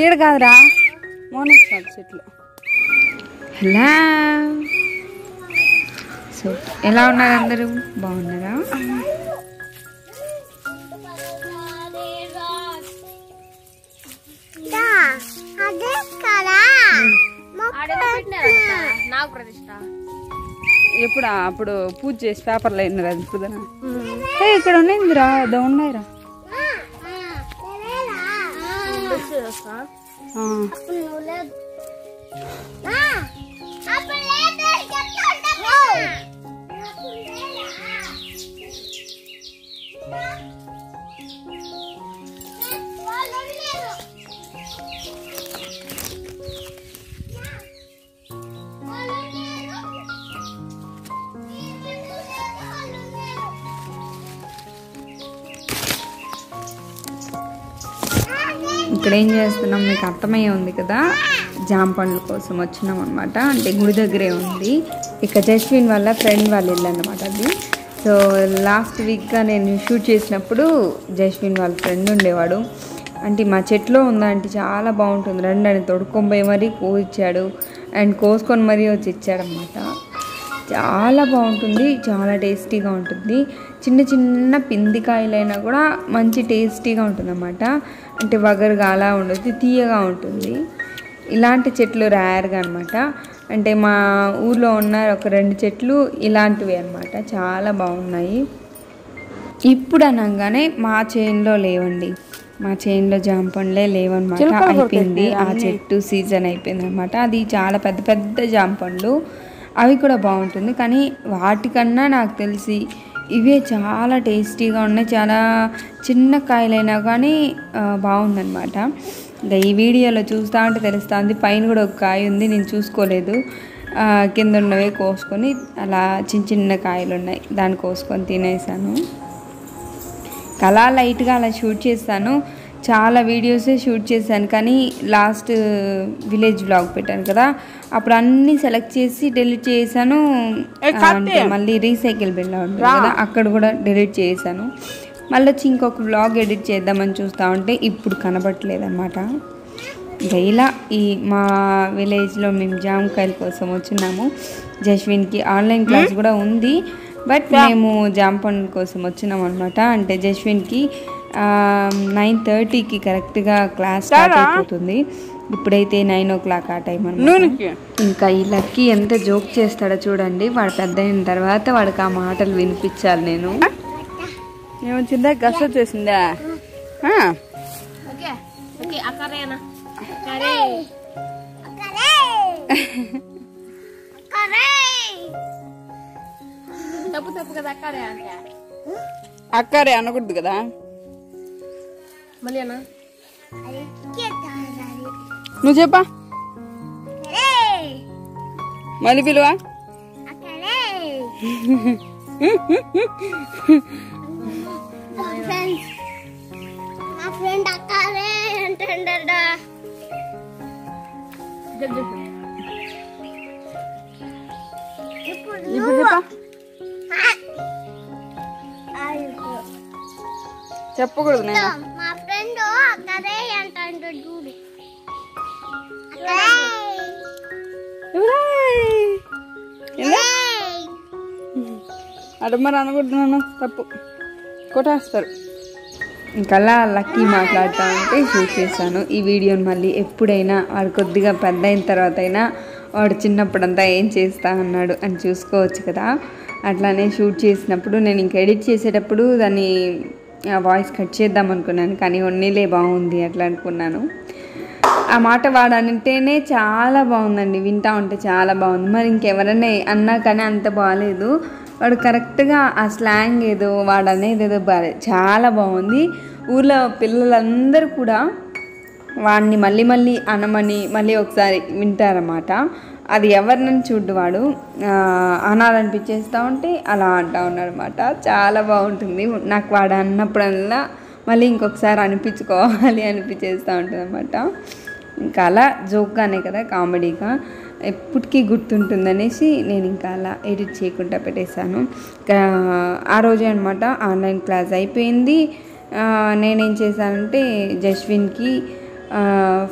ఈడ కాదురా. మోనెక్స్ చెట్లు. హలో. సో ఎలా ఉన్నారు అందరూ? బాగున్నారా? ఎప్పుడు? అప్పుడు పూజ చేసి పేపర్లో అయినారు అది ఇప్పుడు ఏ ఇక్కడ ఉన్నాయిరా అదో ఉన్నాయిరా. Ah. Apple, ha? Hmm. Ah! Apple ulit. Ma! ఇక్కడ ఏం చేస్తున్నాం? మీకు అర్థమయ్యే ఉంది కదా? జామ పండ్ల కోసం వచ్చినాం అనమాట అంటే గుడి దగ్గరే ఉంది. ఇక జస్విన్ వాళ్ళ ఫ్రెండ్ వాళ్ళ వెళ్ళనమాట అది. సో లాస్ట్ వీక్గా నేను షూట్ చేసినప్పుడు జస్విన్ వాళ్ళ ఫ్రెండ్ ఉండేవాడు. అంటే మా చెట్లో ఉందా అంటే చాలా బాగుంటుంది. రండి అని తొడుక్కొని పోయి మరీ కోయిచ్చాడు అండ్ కోసుకొని మరీ వచ్చి ఇచ్చాడనమాట చాలా బాగుంటుంది. చాలా టేస్టీగా ఉంటుంది. చిన్న చిన్న పిందికాయలైనా కూడా మంచి టేస్టీగా ఉంటుంది అన్నమాట అంటే వగరుగా అలా ఉండదు తీయగా ఉంటుంది. ఇలాంటి చెట్లు రేర్గా అనమాట అంటే మా ఊర్లో ఉన్న ఒక రెండు చెట్లు ఇలాంటివి అనమాట చాలా బాగున్నాయి. ఇప్పుడు అనగానే మా చేనులో లేవండి. మా చేనులో జామ పండ్లే లేవన్నమాట. అయిపోయింది. ఆ చెట్టు సీజన్ అయిపోయింది అనమాట అది చాలా పెద్ద పెద్ద జామ పండ్లు. అవి కూడా బాగుంటుంది. కానీ వాటికన్నా నాకు తెలిసి ఇవే చాలా టేస్టీగా ఉన్నాయి. చాలా చిన్న కాయలైనా కానీ బాగుందనమాట ఇంకా ఈ వీడియోలో చూస్తా ఉంటే తెలుస్తుంది. పైన కూడా ఒక కాయ ఉంది. నేను చూసుకోలేదు. కింద ఉన్నవే కోసుకొని అలా చిన్న చిన్న కాయలు ఉన్నాయి. దాన్ని కోసుకొని తినేసాను. అలా లైట్గా అలా షూట్ చేస్తాను. చాలా వీడియోసే షూట్ చేశాను కానీ లాస్ట్ విలేజ్ బ్లాగ్ పెట్టాను కదా. అప్పుడు అన్నీ సెలెక్ట్ చేసి డెలీట్ చేశాను. అంటే మళ్ళీ రీసైకిల్ బిల్ ఉంటుంది కదా అక్కడ కూడా డెలీట్ చేశాను. మళ్ళీ వచ్చి ఇంకొక బ్లాగ్ ఎడిట్ చేద్దామని చూస్తా ఉంటే ఇప్పుడు కనబట్టలేదు అనమాట ఇలా ఈ మా విలేజ్లో మేము జామకాయల కోసం వచ్చినాము జస్విన్కి ఆన్లైన్ క్లాస్ కూడా ఉంది బట్ మేము జామ పండు కోసం వచ్చినాం అనమాట అంటే జస్విన్కి నైన్ థర్టీకి కరెక్ట్గా క్లాస్ స్టార్ట్ అయిపోతుంది. ఇప్పుడైతే నైన్ ఓ క్లాక్ ఆ టైం అనమాట ఇంకా ఈ లక్కీ ఎంత జోక్ చేస్తాడో చూడండి. వాడు పెద్ద అయిన తర్వాత వాడికి ఆ మాటలు వినిపించాలి నేను. ఏమొచ్చిందా గస వచ్చేసిందా ఆ. ఓకే ఓకే అక్కరేనా కరే తప్పు తప్పు కదా అక్కరే అనకూడదు కదా? నువ్వు చెప్పా. మళ్ళీ పిలువా? మా ఫ్రెండ్ అక్కడే అంటాడా చెప్పకూడదు నేను మా ఫ్రెండ్ అక్కడే అంటాడు చూడు అటు మరి అనకూడదు తప్పు. కొట్టేస్తారు. ఇంకలా లక్కీ మాట్లాడుతూ ఉంటే షూట్ చేశాను. ఈ వీడియోని మళ్ళీ ఎప్పుడైనా వాడు కొద్దిగా పెద్ద అయిన తర్వాత అయినా వాడు చిన్నప్పుడంతా ఏం చేస్తా అన్నాడు అని చూసుకోవచ్చు కదా. అట్లానే షూట్ చేసినప్పుడు నేను ఇంక ఎడిట్ చేసేటప్పుడు దాన్ని వాయిస్ కట్ చేద్దాం అనుకున్నాను. కానీ ఉన్నీలే బాగుంది అట్లా అనుకున్నాను. ఆ మాట వాడంటేనే చాలా బాగుందండి. వింటా ఉంటే చాలా బాగుంది. మరి ఇంకెవరైనా అన్నా కానీ అంత బాగాలేదు వాడు కరెక్ట్గా ఆ స్లాంగ్ ఏదో వాడు అనేది ఏదో బాగాలేదు చాలా బాగుంది. ఊర్లో పిల్లలందరూ కూడా వాడిని మళ్ళీ మళ్ళీ అనమని మళ్ళీ ఒకసారి వింటారన్నమాట. అది ఎవరినని చూడ్డు వాడు. అనాలనిపించేస్తూ ఉంటే అలా అంటా ఉన్నారన్నమాట చాలా బాగుంటుంది. నాకు వాడు అన్నప్పుడల్లా మళ్ళీ ఇంకొకసారి అనిపించుకోవాలి అనిపించేస్తూ ఉంటుంది అనమాట ఇంకా అలా జోక్గానే కదా కామెడీగా. ఎప్పటికీ గుర్తుంటుందనేసి నేను ఇంకా అలా ఎడిట్ చేయకుండా పెట్టేశాను. ఆ రోజే అనమాట ఆన్లైన్ క్లాస్ అయిపోయింది. నేనేం చేశానంటే జస్విన్కి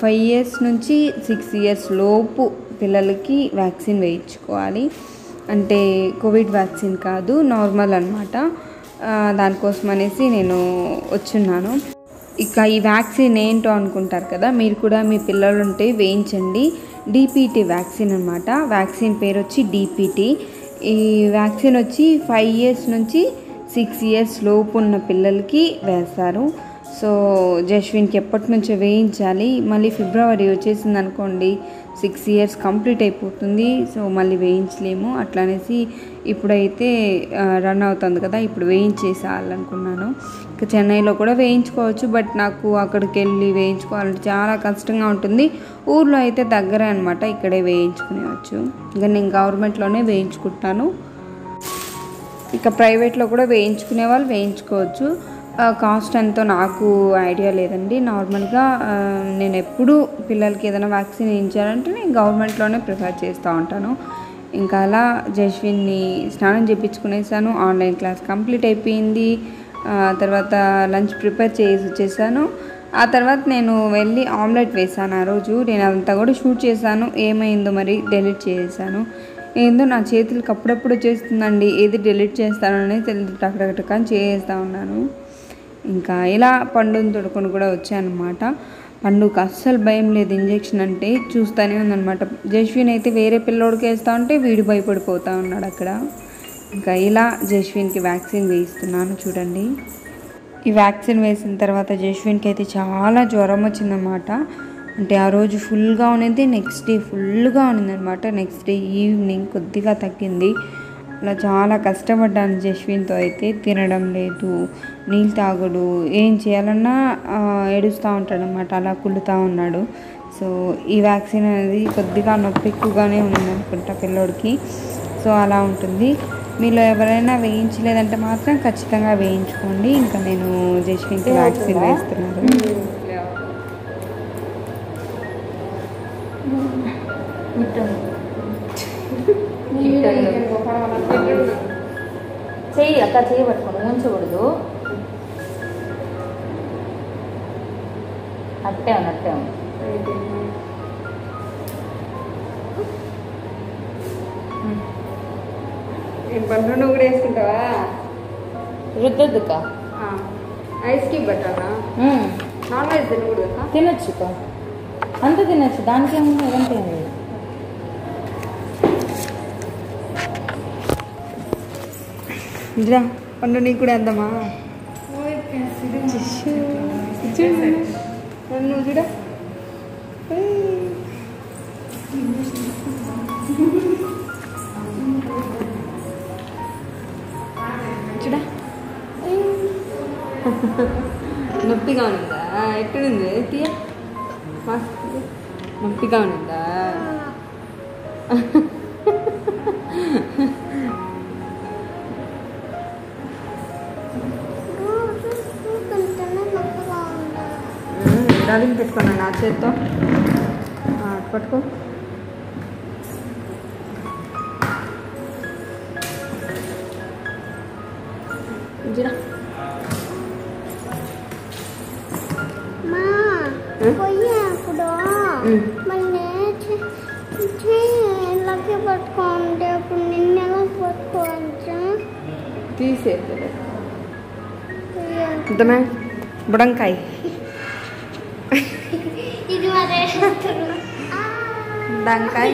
ఫైవ్ ఇయర్స్ నుంచి సిక్స్ ఇయర్స్ లోపు పిల్లలకి వ్యాక్సిన్ వేయించుకోవాలి. అంటే కోవిడ్ వ్యాక్సిన్ కాదు నార్మల్ అనమాట దానికోసం అనేసి నేను వచ్చున్నాను. ఇక ఈ వ్యాక్సిన్ ఏంటో అనుకుంటారు కదా మీరు కూడా మీ పిల్లలు ఉంటే వేయించండి డిపిటి వ్యాక్సిన్ అనమాట వ్యాక్సిన్ పేరు వచ్చి డిపిటి ఈ వ్యాక్సిన్ వచ్చి ఫైవ్ ఇయర్స్ నుంచి సిక్స్ ఇయర్స్ లోపు ఉన్న పిల్లలకి వేస్తారు. సో జస్విన్కి ఎప్పటి నుంచో వేయించాలి. మళ్ళీ ఫిబ్రవరి వచ్చేసింది అనుకోండి సిక్స్ ఇయర్స్ కంప్లీట్ అయిపోతుంది. సో మళ్ళీ వేయించలేము. అట్లా అనేసి ఇప్పుడైతే రన్ అవుతుంది కదా ఇప్పుడు వేయించేసేయాలనుకున్నాను. ఇంకా చెన్నైలో కూడా వేయించుకోవచ్చు బట్ నాకు అక్కడికి వెళ్ళి వేయించుకోవాలంటే చాలా కష్టంగా ఉంటుంది. ఊర్లో అయితే దగ్గరే అనమాట ఇక్కడే వేయించుకునేవచ్చు ఇంకా నేను గవర్నమెంట్లోనే వేయించుకుంటాను. ఇక ప్రైవేట్లో కూడా వేయించుకునే వాళ్ళు వేయించుకోవచ్చు. కాస్ట్ ఎంతో నాకు ఐడియా లేదండి. నార్మల్గా నేను ఎప్పుడు పిల్లలకి ఏదైనా వ్యాక్సిన్ వేయించాలంటే నేను గవర్నమెంట్లోనే ప్రిఫర్ చేస్తూ ఉంటాను. ఇంకా అలా జస్విన్ని స్నానం చేయించుకునేసాను ఆన్లైన్ క్లాస్ కంప్లీట్ అయిపోయింది. తర్వాత లంచ్ ప్రిపేర్ చేసి వచ్చేసాను. ఆ తర్వాత నేను వెళ్ళి ఆమ్లెట్ వేసాను ఆ రోజు. నేను అదంతా కూడా షూట్ చేశాను. ఏమైందో మరి డెలీట్ చేసేసాను ఏందో నా చేతులకు అప్పుడప్పుడు చేస్తుందండి ఏది డెలీట్ చేస్తానని తెలియదు టక్ అని ఉన్నాను. ఇంకా ఇలా పండుని తొడుకొని కూడా వచ్చానమాట పండుగ. అస్సలు భయం లేదు ఇంజెక్షన్ అంటే చూస్తూనే ఉందనమాట జస్విన్ అయితే వేరే పిల్లోడికి వేస్తా ఉంటే వీడు భయపడిపోతూ ఉన్నాడు అక్కడ. ఇంకా ఇలా జస్విన్కి వ్యాక్సిన్ వేయిస్తున్నాను చూడండి. ఈ వ్యాక్సిన్ వేసిన తర్వాత జస్విన్కి అయితే చాలా జ్వరం వచ్చిందన్నమాట. అంటే ఆ రోజు ఫుల్గా ఉన్నది నెక్స్ట్ డే ఫుల్గా ఉన్నదనమాట నెక్స్ట్ డే ఈవినింగ్ కొద్దిగా తగ్గింది. అలా చాలా కష్టపడ్డాను జస్విన్తో అయితే. తినడం లేదు నీళ్ళు తాగుడు ఏం చేయాలన్నా ఏడుస్తూ ఉంటాడు అనమాట అలా కుళ్ళుతూ ఉన్నాడు. సో ఈ వ్యాక్సిన్ అనేది కొద్దిగా నొప్పి ఎక్కువగానే ఉందనుకుంటా పిల్లోడికి. సో అలా ఉంటుంది. మీలో ఎవరైనా వేయించలేదంటే మాత్రం ఖచ్చితంగా వేయించుకోండి. ఇంకా నేను జస్విన్కి వ్యాక్సిన్ వేస్తున్నాను. చెయ్యి అక్క చెయ్యి పట్టుకోండి ఉంచకూడదు అట్టే ఉంది అట్టే ఉంది. పండు నువ్వు కూడా వేసుకుంటావా? రుద్దొద్దుక ఐస్ క్యూబ్ పెట్టాలా? నాన్ వెజ్ తినకూడదు తినొచ్చు. అంత తినొచ్చు. దానికి ఏముంది ఎలాంటి ఏం లేదు ఇదిరా పండు నీకు కూడా వేద్దామా నువ్వు చూడ చూడా నొప్పిగా ఉందా ఎక్కడుంది తీయ మాస్క్ తీయ. నొప్పిగా ఉందా డాలింగ్ పెట్టుకున్నా నా చేత్తో. ఆ, అటు పట్టుకో. జరా మా ఉం? డంకాయ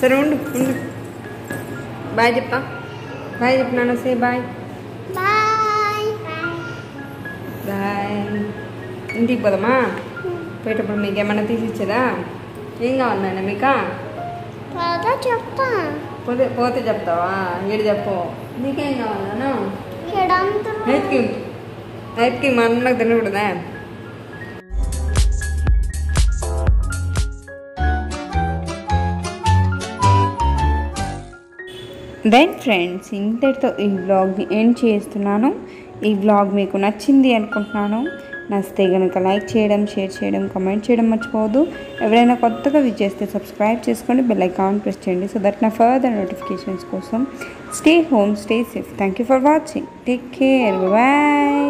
సరే ఉండు ఉండు. బాయ్ చెప్పా. బాయ్ చెప్పినాను సే బాయ్. బాయ్. ఇంటికి పోదామా? పోయేటప్పుడు మీకు ఏమన్నా తీసి ఇచ్చేదా? ఏం కావాలి నాయన మీకా? చెప్తా. పోతే పోతే చెప్తావా? ఏడు చెప్పు. నీకేం కావాలను ఇక్కడంతా ice cream ice cream then friends ఇంతటితో ఈ వ్లాగ్ని ఎండ్ చేస్తున్నాను. ఈ వ్లాగ్ మీకు నచ్చింది అనుకుంటున్నాను. నచ్చితే కనుక లైక్ చేయడం షేర్ చేయడం కమెంట్ చేయడం మర్చిపోవద్దు. ఎవరైనా కొత్తగా విజ్ చేస్తే సబ్స్క్రైబ్ చేసుకోండి బెల్ ఐకాన్ ప్రెస్ చేయండి సో దట్ నా ఫర్దర్ నోటిఫికేషన్స్ కోసం stay home stay safe thank you for watching take care bye